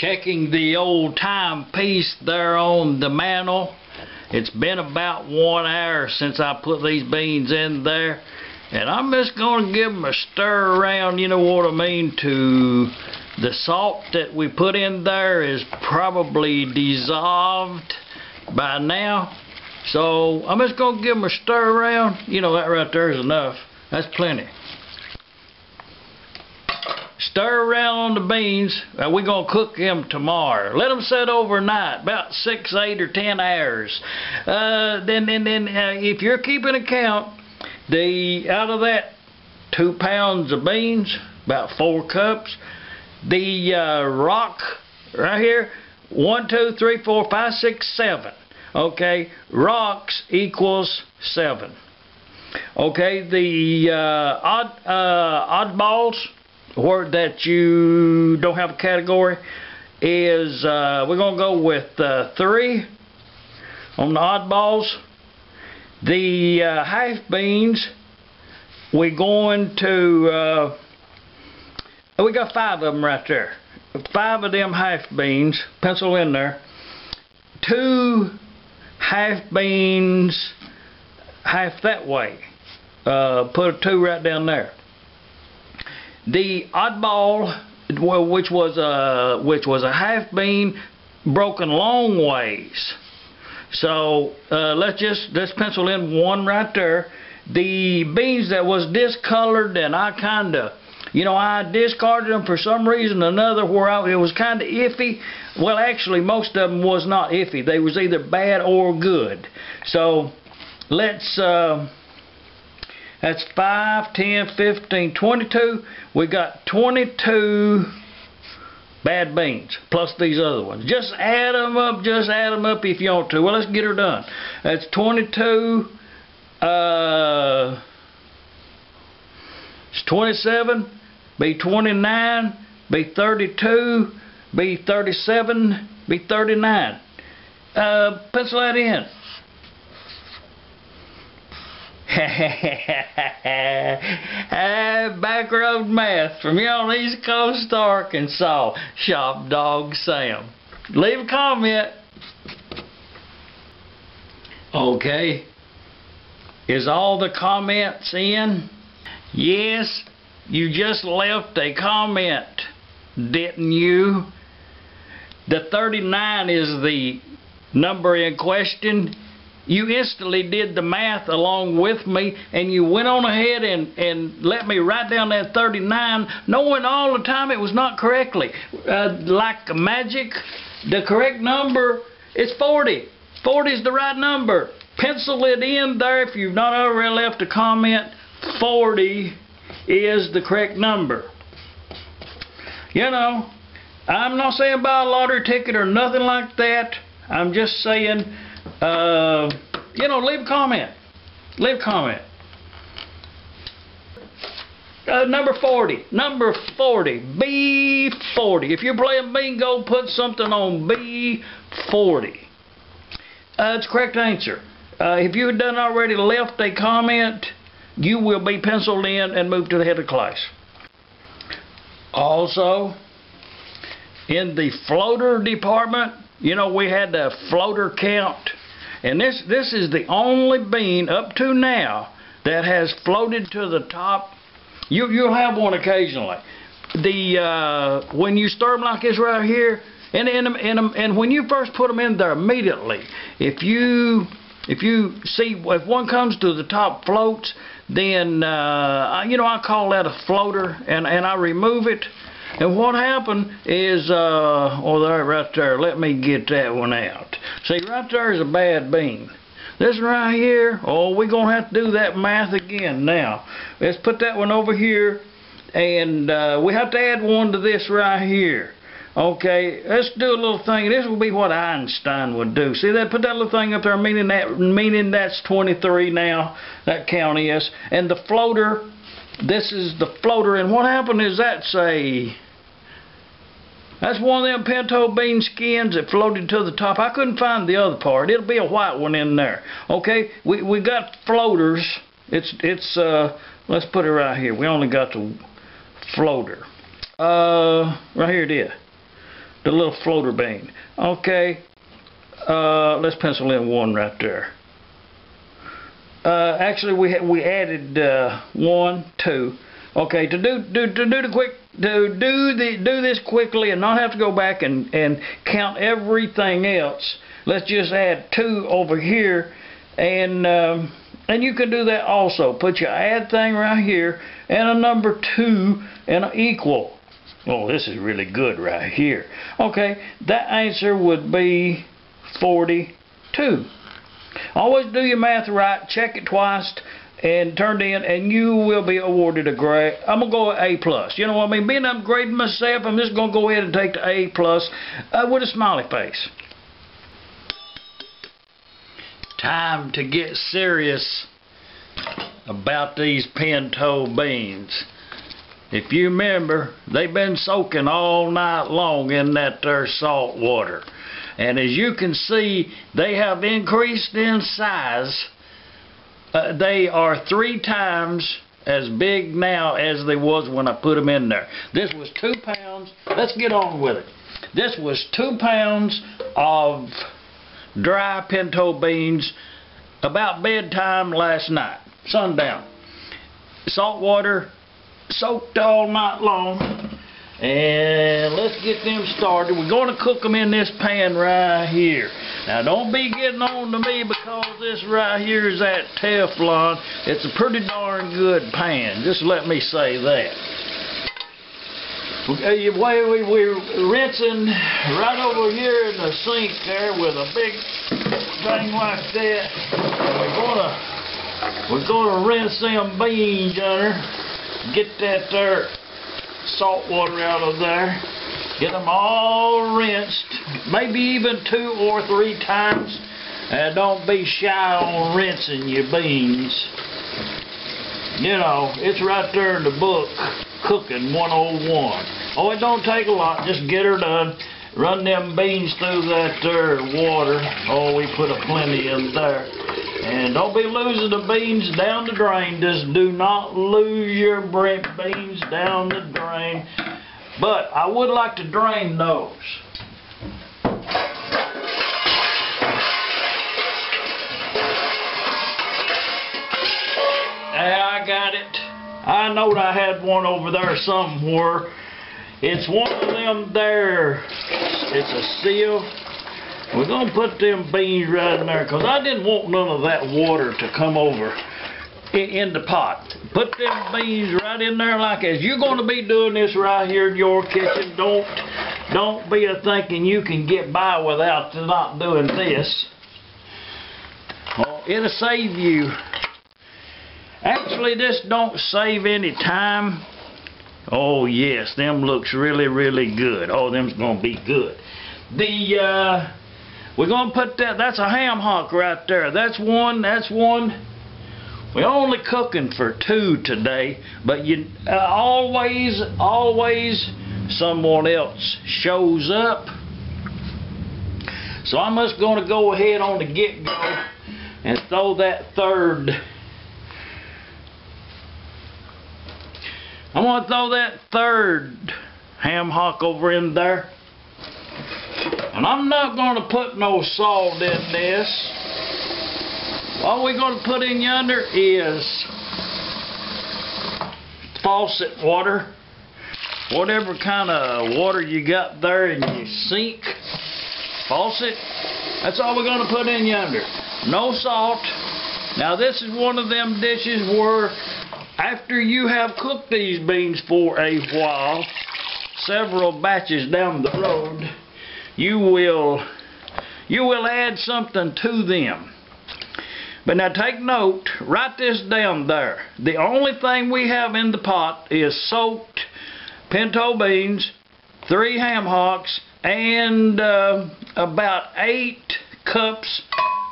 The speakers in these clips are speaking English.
checking the old timepiece there on the mantle. It's been about one hour since I put these beans in there. And I'm just going to give them a stir around, you know what I mean, to the salt that we put in there is probably dissolved by now. So I'm just going to give them a stir around. You know, that right there is enough. That's plenty. Stir around the beans. Uh, we're going to cook them tomorrow. Let them set overnight, about six, eight, or ten hours. Uh, then, then, then, uh, if you're keeping account, the out of that two pounds of beans, about four cups. The uh, rock right here, one, two, three, four, five, six, seven. Okay, rocks equals seven. Okay, the uh, odd uh, oddballs word that you don't have a category is uh, we're going to go with uh, three on the oddballs. The uh, half beans, we're going to, uh, we got five of them right there. Five of them half beans, pencil in there. Two half beans, half that way. Uh, put a two right down there. The oddball, which was a which was a half bean broken long ways. So uh, let's just let's pencil in one right there. The beans that was discolored and I kind of, you know, I discarded them for some reason or another where I, it was kind of iffy. Well, actually, most of them was not iffy. They was either bad or good. So let's. Uh, that's 5, 10, 15, 22. We got 22 bad beans plus these other ones. Just add them up, just add them up if you want to. Well, let's get her done. That's 22, uh, it's 27, be 29, be 32, be 37, be 39. Uh, pencil that in. Back road math from here on East Coast, Arkansas. Shop Dog Sam. Leave a comment. Okay. Is all the comments in? Yes. You just left a comment, didn't you? The 39 is the number in question you instantly did the math along with me and you went on ahead and, and let me write down that 39 knowing all the time it was not correctly. Uh, like magic, the correct number is 40. 40 is the right number. Pencil it in there if you've not already left a comment. 40 is the correct number. You know, I'm not saying buy a lottery ticket or nothing like that. I'm just saying uh, you know, leave a comment. Leave a comment. Uh, number 40. Number 40. B40. If you're playing bingo, put something on B40. Uh, it's correct answer. Uh, if you had done already left a comment, you will be penciled in and moved to the head of class. Also, in the floater department, you know, we had the floater count and this, this is the only bean up to now that has floated to the top. You, you'll have one occasionally. The uh, When you stir them like this right here, and, and, and, and when you first put them in there immediately, if you if you see if one comes to the top floats, then uh, you know I call that a floater, and and I remove it and what happened is, uh, oh, there, right there, let me get that one out. See, right there is a bad bean. This one right here, oh, we're going to have to do that math again now. Let's put that one over here, and uh, we have to add one to this right here. Okay, let's do a little thing. This will be what Einstein would do. See that? Put that little thing up there, meaning that, meaning that's 23 now. That count is, and the floater this is the floater and what happened is that's a that's one of them pinto bean skins that floated to the top. I couldn't find the other part. It'll be a white one in there. Okay, we we got floaters. It's it's uh let's put it right here. We only got the floater. Uh right here it is. the little floater bean. Okay, uh, let's pencil in one right there. Uh, actually, we we added uh, one, two. Okay, to do do to do the quick to do the do this quickly and not have to go back and and count everything else. Let's just add two over here, and um, and you can do that also. Put your add thing right here and a number two and an equal. Oh, this is really good right here. Okay, that answer would be 42. Always do your math right, check it twice, and turned in, and you will be awarded a grade. I'm gonna go A plus. You know what I mean? Being upgrading myself, I'm just gonna go ahead and take the A plus uh, with a smiley face. Time to get serious about these pinto beans. If you remember, they've been soaking all night long in that there salt water. And as you can see, they have increased in size. Uh, they are three times as big now as they was when I put them in there. This was two pounds. Let's get on with it. This was two pounds of dry pinto beans about bedtime last night, sundown. Salt water soaked all night long. And let's get them started. We're going to cook them in this pan right here. Now don't be getting on to me because this right here is that Teflon. It's a pretty darn good pan. Just let me say that. Eh, we, we, we're rinsing right over here in the sink there with a big thing like that. We're gonna we're gonna rinse them beans under get that there salt water out of there. Get them all rinsed, maybe even two or three times. And don't be shy on rinsing your beans. You know, it's right there in the book, Cooking 101. Oh, it don't take a lot, just get her done. Run them beans through that there water. Oh, we put a plenty in there. And don't be losing the beans down the drain. Just do not lose your beans down the drain. But I would like to drain those. I got it. I knowed I had one over there somewhere. It's one of them there. It's a seal we're going to put them beans right in there because I didn't want none of that water to come over in, the pot. Put them beans right in there like as you're going to be doing this right here in your kitchen. Don't don't be a thinking you can get by without not doing this. Well, it'll save you. Actually, this don't save any time. Oh yes, them looks really, really good. Oh, them's gonna be good. The uh, we're going to put that, that's a ham hock right there. That's one, that's one. We're only cooking for two today, but you uh, always, always someone else shows up. So I'm just going to go ahead on the get-go and throw that third. I'm going to throw that third ham hock over in there. And I'm not going to put no salt in this. All we're going to put in yonder is faucet water. Whatever kind of water you got there in your sink, faucet, that's all we're going to put in yonder. No salt. Now this is one of them dishes where after you have cooked these beans for a while, several batches down the road, you will you will add something to them. But now take note, write this down there. The only thing we have in the pot is soaked pinto beans, three ham hocks, and uh, about eight cups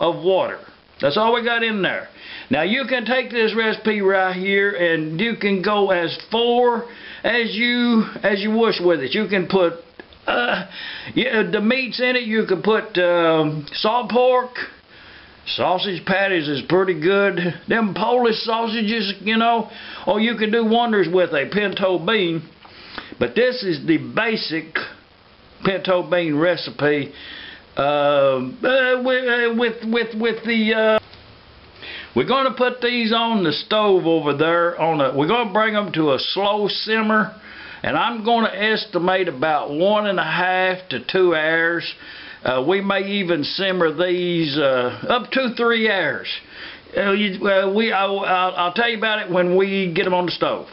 of water. That's all we got in there. Now you can take this recipe right here and you can go as far as you as you wish with it. You can put uh, yeah, the meats in it, you can put um, salt pork, sausage patties is pretty good. Them Polish sausages, you know, or you can do wonders with a pinto bean. But this is the basic pinto bean recipe uh, uh, with, uh, with with with the. Uh, we're going to put these on the stove over there. On a, we're going to bring them to a slow simmer, and I'm going to estimate about one and a half to two hours. Uh, we may even simmer these uh, up to three hours. Uh, you, uh, we, I'll, I'll, I'll tell you about it when we get them on the stove.